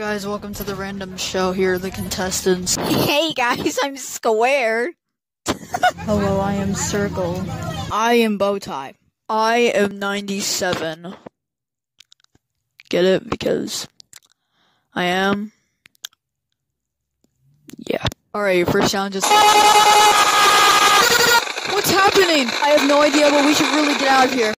Guys, welcome to the random show. Here are the contestants. Hey guys, I'm Square. Oh, Hello, I am Circle. I am Bowtie. I am 97. Get it? Because I am. Yeah. Alright, your first challenge is. What's happening? I have no idea, but we should really get out of here.